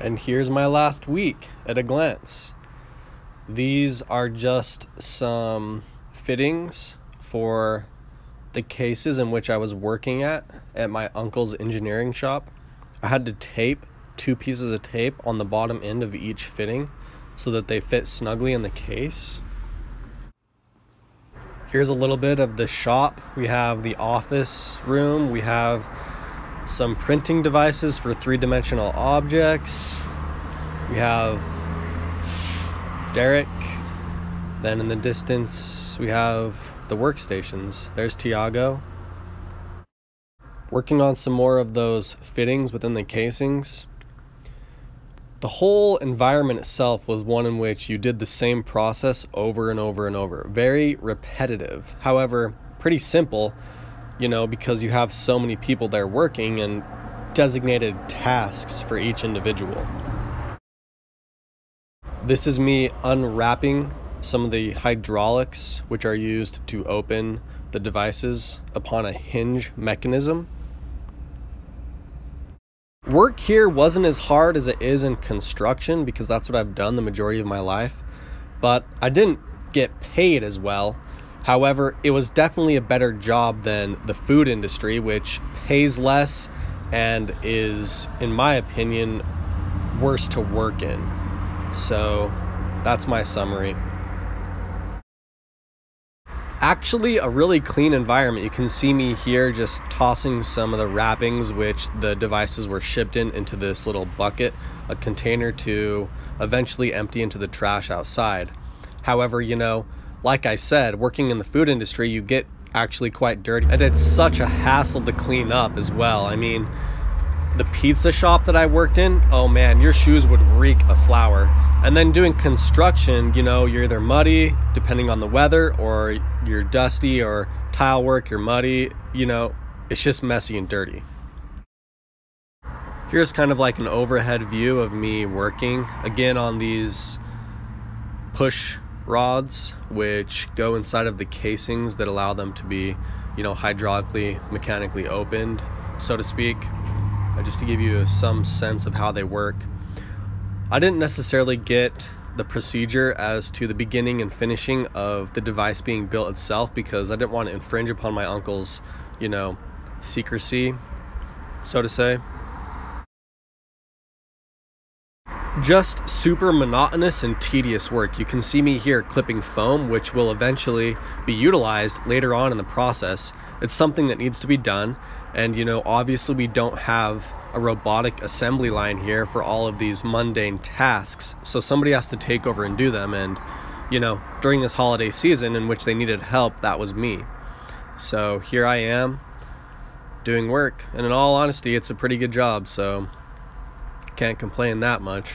And here's my last week at a glance. These are just some fittings for the cases in which I was working at at my uncle's engineering shop. I had to tape two pieces of tape on the bottom end of each fitting so that they fit snugly in the case. Here's a little bit of the shop. We have the office room. We have some printing devices for three-dimensional objects. We have Derek. Then in the distance, we have the workstations. There's Tiago. Working on some more of those fittings within the casings. The whole environment itself was one in which you did the same process over and over and over. Very repetitive. However, pretty simple, you know, because you have so many people there working and designated tasks for each individual. This is me unwrapping some of the hydraulics which are used to open the devices upon a hinge mechanism. Work here wasn't as hard as it is in construction because that's what I've done the majority of my life, but I didn't get paid as well. However, it was definitely a better job than the food industry, which pays less and is, in my opinion, worse to work in. So that's my summary actually a really clean environment. You can see me here just tossing some of the wrappings which the devices were shipped in into this little bucket, a container to eventually empty into the trash outside. However, you know, like I said, working in the food industry, you get actually quite dirty and it's such a hassle to clean up as well. I mean, the pizza shop that I worked in, oh man, your shoes would reek of flour. And then doing construction, you know, you're either muddy, depending on the weather, or you're dusty, or tile work, you're muddy, you know, it's just messy and dirty. Here's kind of like an overhead view of me working, again on these push rods, which go inside of the casings that allow them to be, you know, hydraulically, mechanically opened, so to speak. Uh, just to give you some sense of how they work. I didn't necessarily get the procedure as to the beginning and finishing of the device being built itself because I didn't want to infringe upon my uncle's, you know, secrecy, so to say. Just super monotonous and tedious work. You can see me here clipping foam, which will eventually be utilized later on in the process. It's something that needs to be done, and you know, obviously, we don't have a robotic assembly line here for all of these mundane tasks. So somebody has to take over and do them. And, you know, during this holiday season in which they needed help, that was me. So here I am doing work. And in all honesty, it's a pretty good job. So can't complain that much.